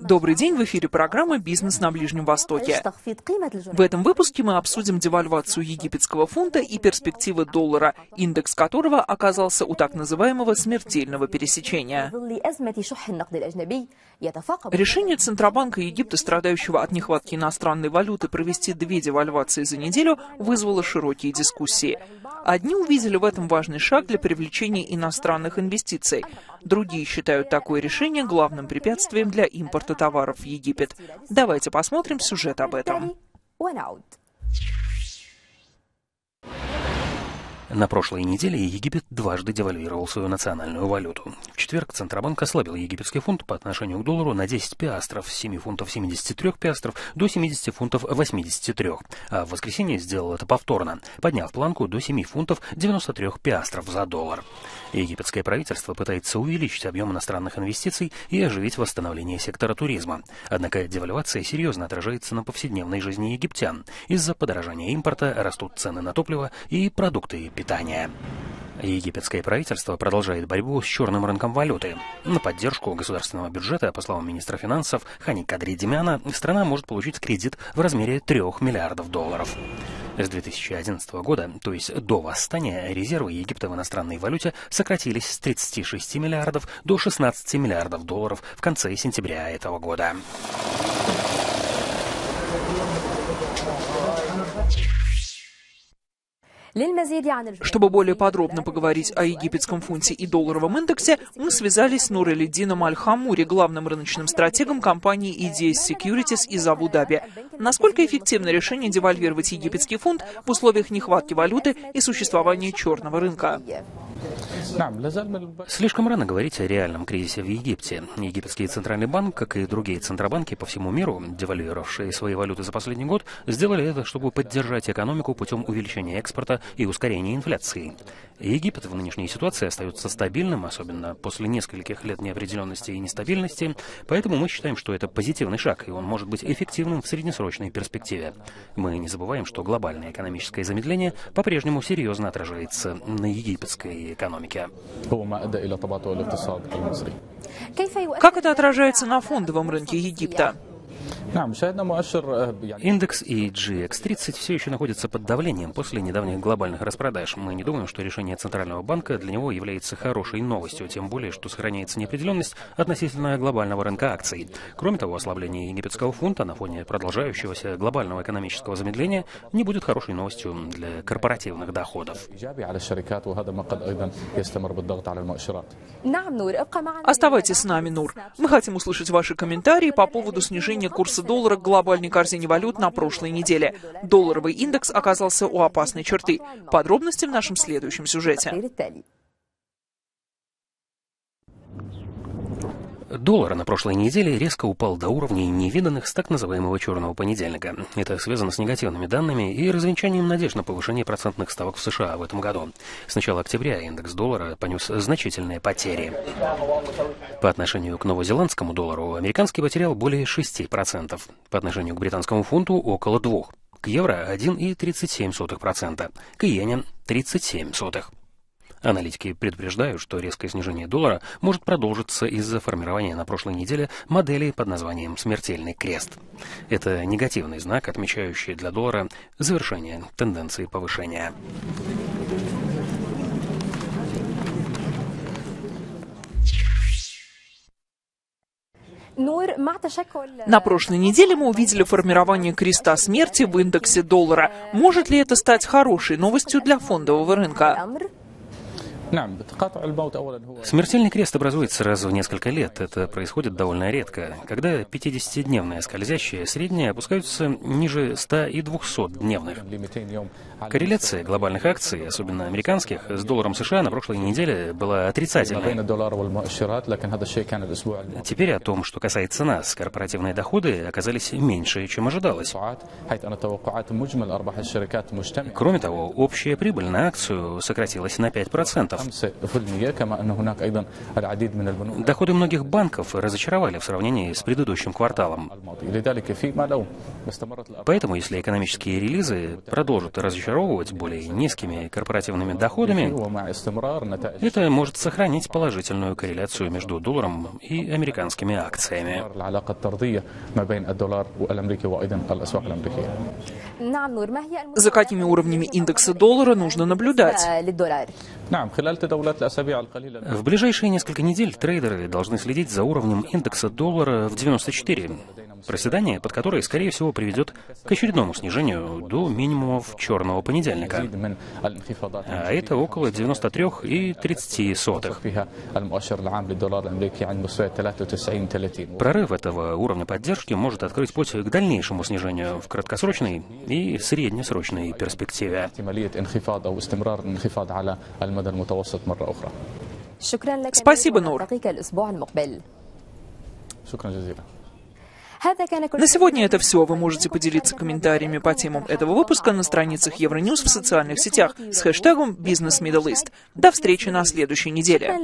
Добрый день, в эфире программа «Бизнес на Ближнем Востоке». В этом выпуске мы обсудим девальвацию египетского фунта и перспективы доллара, индекс которого оказался у так называемого смертельного пересечения. Решение Центробанка Египта, страдающего от нехватки иностранной валюты, провести две девальвации за неделю, вызвало широкие дискуссии. Одни увидели в этом важный шаг для привлечения иностранных инвестиций. Другие считают такое решение главным препятствием для импорта товаров в Египет. Давайте посмотрим сюжет об этом. На прошлой неделе Египет дважды девальвировал свою национальную валюту. В четверг Центробанк ослабил египетский фунт по отношению к доллару на 10 пиастров, с 7 фунтов 73 пиастров до 70 фунтов 83, а в воскресенье сделал это повторно, подняв планку до 7 фунтов 93 пиастров за доллар. Египетское правительство пытается увеличить объем иностранных инвестиций и оживить восстановление сектора туризма. Однако девальвация серьезно отражается на повседневной жизни египтян. Из-за подорожания импорта растут цены на топливо и продукты питания. Египетское правительство продолжает борьбу с черным рынком валюты. На поддержку государственного бюджета, по словам министра финансов Хани Кадри Демяна, страна может получить кредит в размере 3 миллиардов долларов. С 2011 года, то есть до восстания, резервы Египта в иностранной валюте сократились с 36 миллиардов до 16 миллиардов долларов в конце сентября этого года. Чтобы более подробно поговорить о египетском фунте и долларовом индексе, мы связались с Нурелидином Аль-Хамури, главным рыночным стратегом компании EDS Securities из Абу-Даби. Насколько эффективно решение девальвировать египетский фунт в условиях нехватки валюты и существования черного рынка? Слишком рано говорить о реальном кризисе в Египте. Египетский центральный банк, как и другие центробанки по всему миру, девальвировавшие свои валюты за последний год, сделали это, чтобы поддержать экономику путем увеличения экспорта и ускорения инфляции. Египет в нынешней ситуации остается стабильным, особенно после нескольких лет неопределенности и нестабильности, поэтому мы считаем, что это позитивный шаг, и он может быть эффективным в среднесрочной перспективе. Мы не забываем, что глобальное экономическое замедление по-прежнему серьезно отражается на египетской экономике. Как это отражается на фондовом рынке Египта? Индекс и GX30 все еще находятся под давлением после недавних глобальных распродаж. Мы не думаем, что решение Центрального банка для него является хорошей новостью, тем более, что сохраняется неопределенность относительно глобального рынка акций. Кроме того, ослабление египетского фунта на фоне продолжающегося глобального экономического замедления не будет хорошей новостью для корпоративных доходов. Оставайтесь с нами, Нур. Мы хотим услышать ваши комментарии по поводу снижения курса доллара к глобальной корзине валют на прошлой неделе. Долларовый индекс оказался у опасной черты. Подробности в нашем следующем сюжете. Доллар на прошлой неделе резко упал до уровней невиданных с так называемого черного понедельника. Это связано с негативными данными и развенчанием надежд на повышение процентных ставок в США в этом году. С начала октября индекс доллара понес значительные потери. По отношению к новозеландскому доллару американский потерял более 6%, по отношению к британскому фунту около 2%, к евро 1,37%, к иене 37%. Аналитики предупреждают, что резкое снижение доллара может продолжиться из-за формирования на прошлой неделе модели под названием «Смертельный крест». Это негативный знак, отмечающий для доллара завершение тенденции повышения. На прошлой неделе мы увидели формирование креста смерти в индексе доллара. Может ли это стать хорошей новостью для фондового рынка? Смертельный крест образуется раз в несколько лет. Это происходит довольно редко. Когда 50-дневные скользящие средние опускаются ниже 100 и 200-дневных. Корреляция глобальных акций, особенно американских, с долларом США на прошлой неделе была отрицательной. Теперь о том, что касается нас. Корпоративные доходы оказались меньше, чем ожидалось. Кроме того, общая прибыль на акцию сократилась на 5%. Банков. Доходы многих банков разочаровали в сравнении с предыдущим кварталом. Поэтому, если экономические релизы продолжат разочаровывать более низкими корпоративными доходами, это может сохранить положительную корреляцию между долларом и американскими акциями. За какими уровнями индекса доллара нужно наблюдать? В ближайшие несколько недель трейдеры должны следить за уровнем индекса доллара в 94. Проседание, под которое, скорее всего, приведет к очередному снижению до минимумов черного понедельника. А это около 93,3. Прорыв этого уровня поддержки может открыть путь к дальнейшему снижению в краткосрочной и среднесрочной перспективе. Спасибо, Нур. На сегодня это все. Вы можете поделиться комментариями по темам этого выпуска на страницах Евроньюз в социальных сетях с хэштегом «Бизнес Middle East». До встречи на следующей неделе.